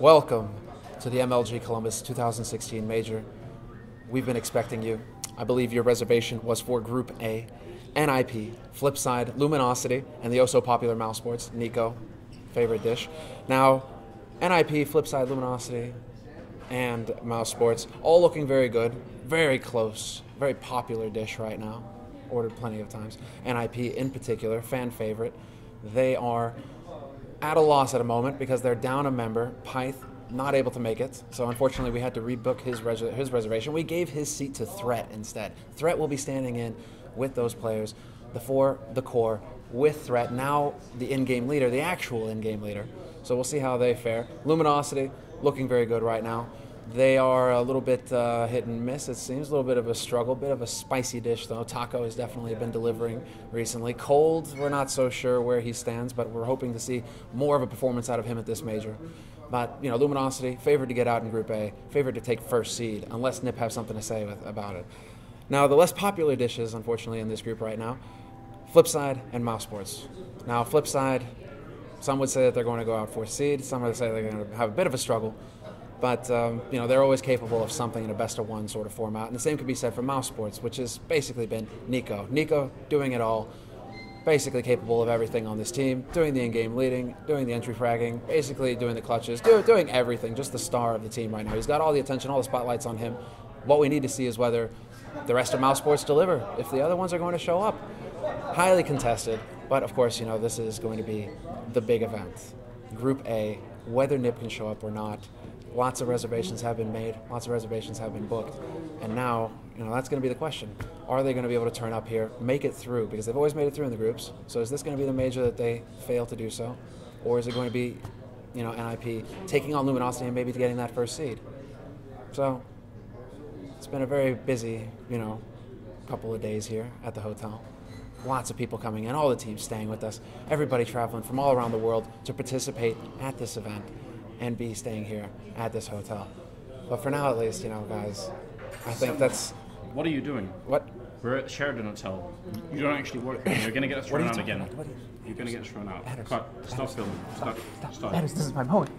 Welcome to the MLG Columbus 2016 Major. We've been expecting you. I believe your reservation was for Group A, NIP, Flipside, Luminosity, and the also popular Mouse Sports, NiKo, favorite dish. Now, NIP, Flipside, Luminosity, and mousesports, all looking very good, very close, very popular dish right now. Ordered plenty of times. NIP in particular, fan favorite. They are at a loss at a moment because they're down a member. Pyth not able to make it, so unfortunately we had to rebook his res- his reservation. We gave his seat to Threat instead. Threat will be standing in with those players, the four, the core, with Threat. Now the in-game leader, the actual in-game leader. So we'll see how they fare. Luminosity looking very good right now. They are a little bit uh, hit and miss, it seems. A little bit of a struggle, bit of a spicy dish, though. Taco has definitely been delivering recently. Cold, we're not so sure where he stands, but we're hoping to see more of a performance out of him at this major. But, you know, Luminosity, favored to get out in Group A, favored to take first seed, unless Nip have something to say with, about it. Now, the less popular dishes, unfortunately, in this group right now, Flipside and mousesports. Now, Flipside, some would say that they're going to go out for seed. Some would say they're going to have a bit of a struggle. But um, you know they're always capable of something in a best of one sort of format, and the same could be said for mousesports, which has basically been NiKo. NiKo doing it all, basically capable of everything on this team, doing the in-game leading, doing the entry fragging, basically doing the clutches, do, doing everything. Just the star of the team right now. He's got all the attention, all the spotlights on him. What we need to see is whether the rest of mousesports deliver. If the other ones are going to show up, highly contested. But of course, you know this is going to be the big event, Group A. Whether Nip can show up or not, lots of reservations have been made, lots of reservations have been booked, and now you know that's going to be the question: Are they going to be able to turn up here, make it through? Because they've always made it through in the groups. So is this going to be the major that they fail to do so, or is it going to be, you know, NIP taking on Luminosity and maybe getting that first seed? So it's been a very busy, you know, couple of days here at the hotel. Lots of people coming in, all the teams staying with us, everybody traveling from all around the world to participate at this event and be staying here at this hotel. But for now, at least, you know, guys, I think that's What are you doing? what. We're at Sheridan Hotel. You don't actually work. here. You're gonna get us thrown out again. talking about? What are you- You're gonna get us thrown out. Cut. Stop filming. Stop. Stop. Dennis, this is my moment.